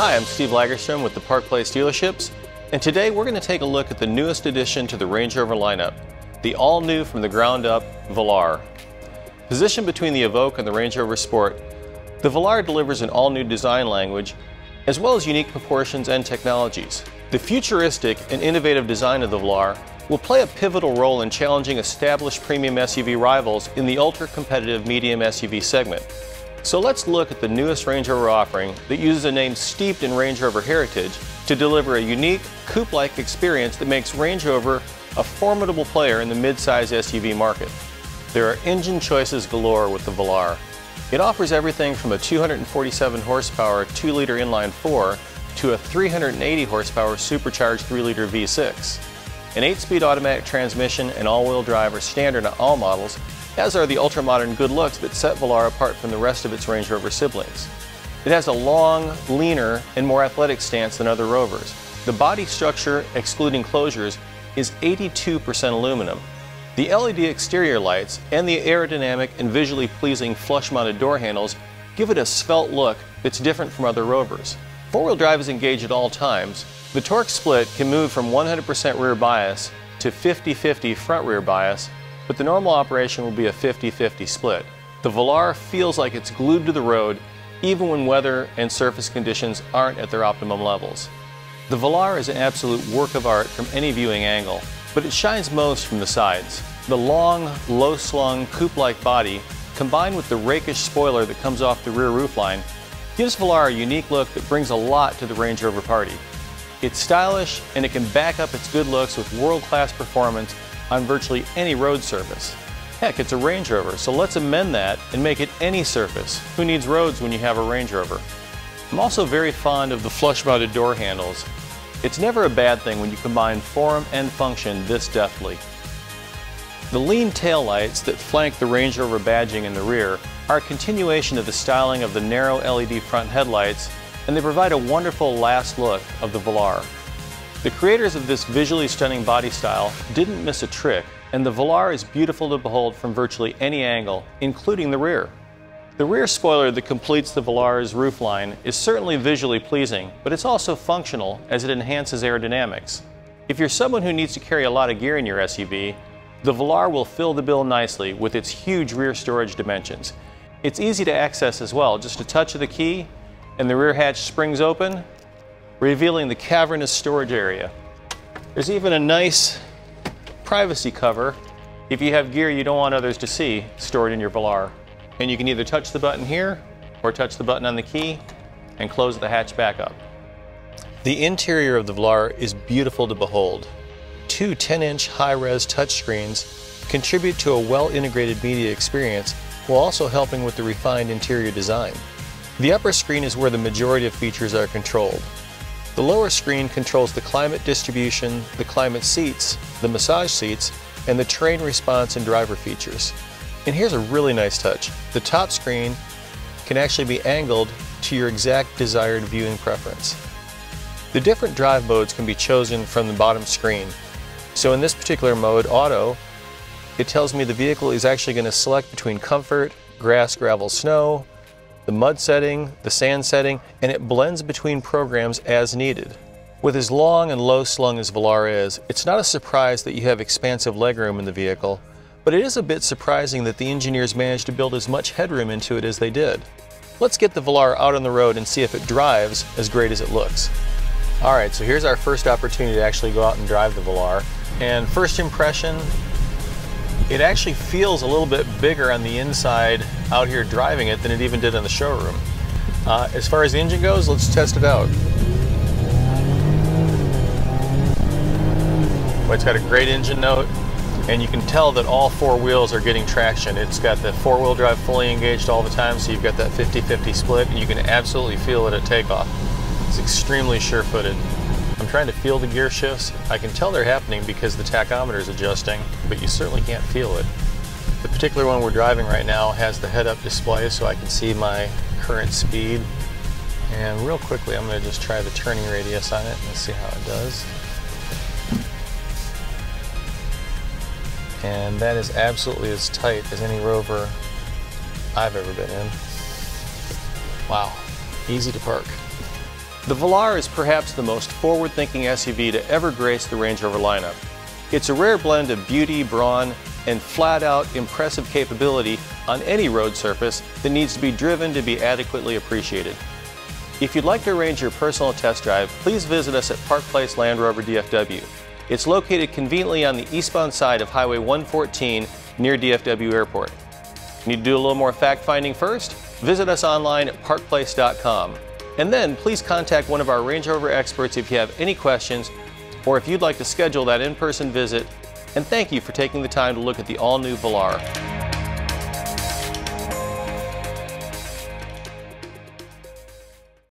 Hi, I'm Steve Lagerstrom with the Park Place Dealerships, and today we're going to take a look at the newest addition to the Range Rover lineup, the all-new from the ground up Velar. Positioned between the Evoque and the Range Rover Sport, the Velar delivers an all-new design language, as well as unique proportions and technologies. The futuristic and innovative design of the Velar will play a pivotal role in challenging established premium SUV rivals in the ultra-competitive medium SUV segment. So let's look at the newest Range Rover offering that uses a name steeped in Range Rover heritage to deliver a unique, coupe-like experience that makes Range Rover a formidable player in the mid-size SUV market. There are engine choices galore with the Velar. It offers everything from a 247 horsepower 2-liter inline 4 to a 380 horsepower supercharged 3-liter V6. An 8-speed automatic transmission and all-wheel drive are standard on all models, as are the ultra-modern good looks that set Velar apart from the rest of its Range Rover siblings. It has a long, leaner, and more athletic stance than other Rovers. The body structure, excluding closures, is 82% aluminum. The LED exterior lights and the aerodynamic and visually pleasing flush-mounted door handles give it a svelte look that's different from other Rovers. Four-wheel drive is engaged at all times, the torque split can move from 100% rear bias to 50-50 front rear bias, but the normal operation will be a 50-50 split. The Velar feels like it's glued to the road even when weather and surface conditions aren't at their optimum levels. The Velar is an absolute work of art from any viewing angle, but it shines most from the sides. The long, low-slung, coupe-like body, combined with the rakish spoiler that comes off the rear roofline, gives Velar a unique look that brings a lot to the Range Rover party. It's stylish and it can back up its good looks with world-class performance on virtually any road surface. Heck, it's a Range Rover, so let's amend that and make it any surface. Who needs roads when you have a Range Rover? I'm also very fond of the flush-mounted door handles. It's never a bad thing when you combine form and function this deftly. The lean taillights that flank the Range Rover badging in the rear are a continuation of the styling of the narrow LED front headlights and they provide a wonderful last look of the Velar. The creators of this visually stunning body style didn't miss a trick, and the Velar is beautiful to behold from virtually any angle, including the rear. The rear spoiler that completes the Velar's roofline is certainly visually pleasing, but it's also functional as it enhances aerodynamics. If you're someone who needs to carry a lot of gear in your SUV, the Velar will fill the bill nicely with its huge rear storage dimensions. It's easy to access as well, just a touch of the key and the rear hatch springs open, revealing the cavernous storage area. There's even a nice privacy cover if you have gear you don't want others to see stored in your Velar. And you can either touch the button here or touch the button on the key and close the hatch back up. The interior of the Velar is beautiful to behold. Two 10-inch high-res touchscreens contribute to a well-integrated media experience while also helping with the refined interior design. The upper screen is where the majority of features are controlled. The lower screen controls the climate distribution, the climate seats, the massage seats, and the terrain response and driver features. And here's a really nice touch. The top screen can actually be angled to your exact desired viewing preference. The different drive modes can be chosen from the bottom screen. So in this particular mode, Auto, it tells me the vehicle is actually going to select between comfort, grass, gravel, snow, the mud setting, the sand setting, and it blends between programs as needed. With as long and low slung as Velar is, it's not a surprise that you have expansive legroom in the vehicle, but it is a bit surprising that the engineers managed to build as much headroom into it as they did. Let's get the Velar out on the road and see if it drives as great as it looks. Alright, so here's our first opportunity to actually go out and drive the Velar. And first impression, it actually feels a little bit bigger on the inside out here driving it than it even did in the showroom. Uh, as far as the engine goes, let's test it out. Well, it's got a great engine note, and you can tell that all four wheels are getting traction. It's got the four-wheel drive fully engaged all the time, so you've got that 50-50 split, and you can absolutely feel it at takeoff. It's extremely sure-footed. I'm trying to feel the gear shifts. I can tell they're happening because the tachometer is adjusting, but you certainly can't feel it. The particular one we're driving right now has the head-up display so I can see my current speed. And real quickly, I'm going to just try the turning radius on it and see how it does. And that is absolutely as tight as any Rover I've ever been in. Wow, easy to park. The Velar is perhaps the most forward-thinking SUV to ever grace the Range Rover lineup. It's a rare blend of beauty, brawn, and flat-out impressive capability on any road surface that needs to be driven to be adequately appreciated. If you'd like to arrange your personal test drive, please visit us at Park Place Land Rover DFW. It's located conveniently on the eastbound side of Highway 114 near DFW Airport. Need to do a little more fact finding first? Visit us online at parkplace.com. And then please contact one of our Range Rover experts if you have any questions or if you'd like to schedule that in person visit. And thank you for taking the time to look at the all new Velar.